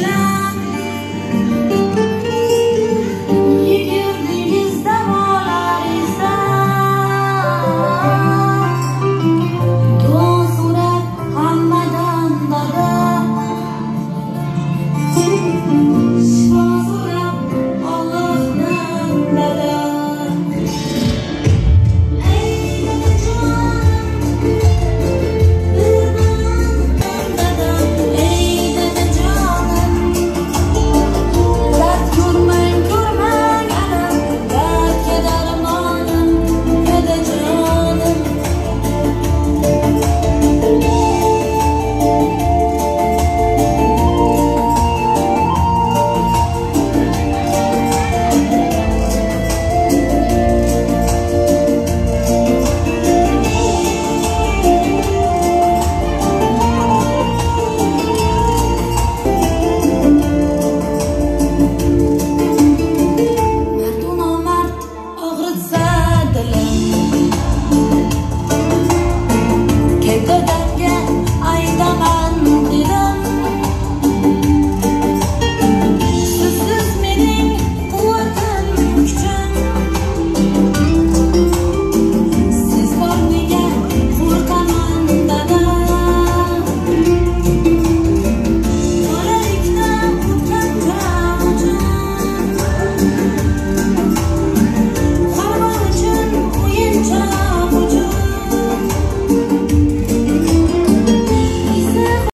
shine.